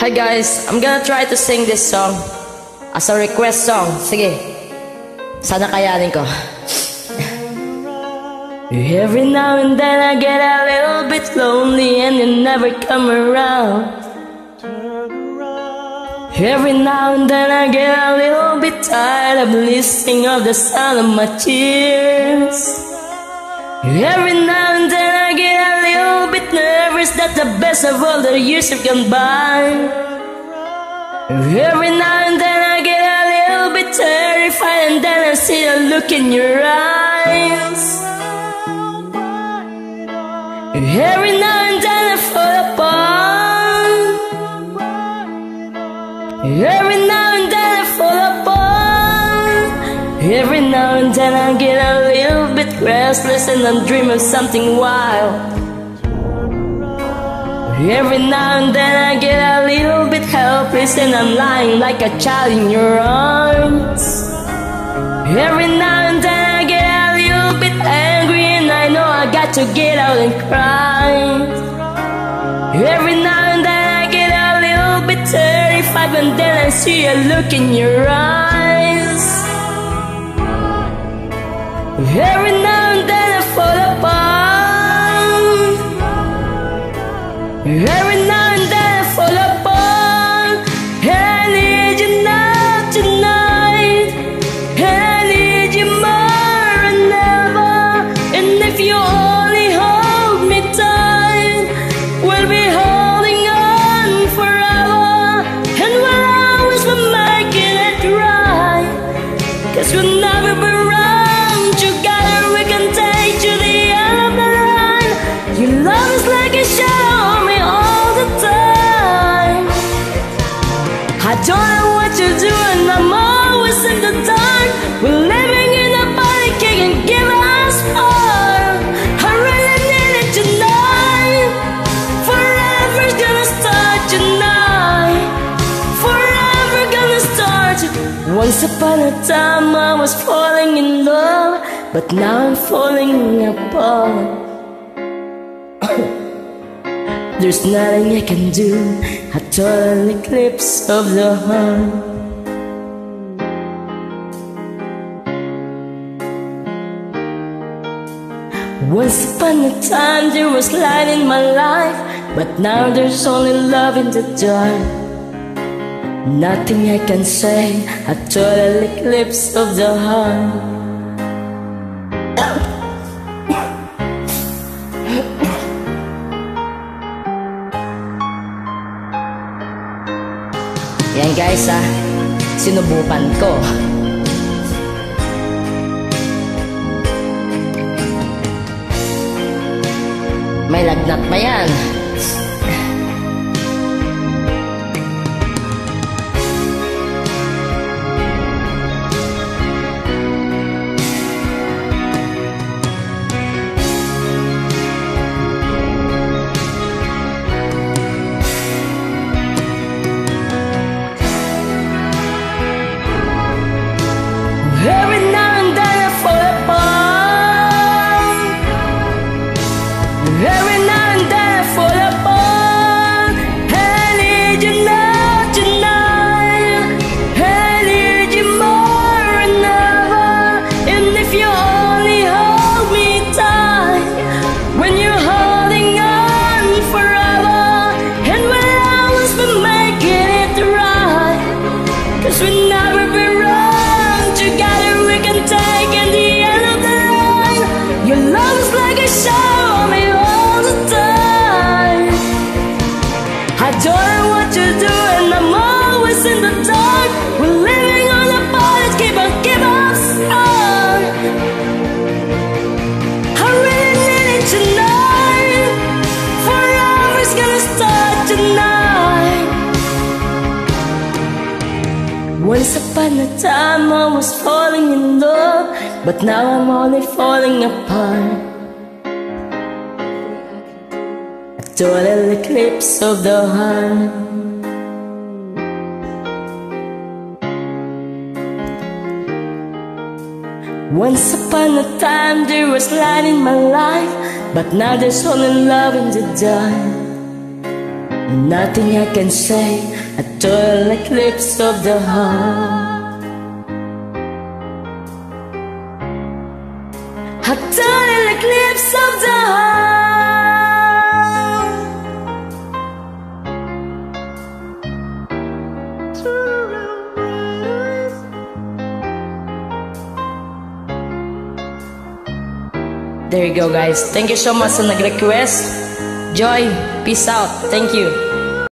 Hi guys, I'm gonna try to sing this song as a request song. Sige, sana kayanin ko. Every now and then I get a little bit lonely and you never come around. Every now and then I get a little bit tired of listening of the sound of my tears. Every now and then I get a little bit nervous that the best of all the years have gone by. Every now and then I get a little bit terrified and then I see a look in your eyes. Every now and then I fall apart. Every Every now and then I get a little bit restless and I dream of something wild. Every now and then I get a little bit helpless and I'm lying like a child in your arms. Every now and then I get a little bit angry and I know I got to get out and cry. Every now and then I get a little bit terrified and then I see a look in your eyes. Every now and then I fall apart. Every tonight. Forever gonna start. Once upon a time I was falling in love, but now I'm falling apart. There's nothing I can do, a total eclipse of the heart. Once upon a time there was light in my life, but now there's only love in the dark. Nothing I can say, a total eclipse of the heart. Yan guys ah, sinubukan ko. May lagnat pa yan. Start tonight. Once upon a time I was falling in love, but now I'm only falling apart. A total eclipse of the heart. Once upon a time there was light in my life, but now there's only love in the dark. Nothing I can say, a total eclipse of the heart. A total eclipse of the heart. There you go guys. Thank you so much sa nag-request. Joy, peace out. Thank you.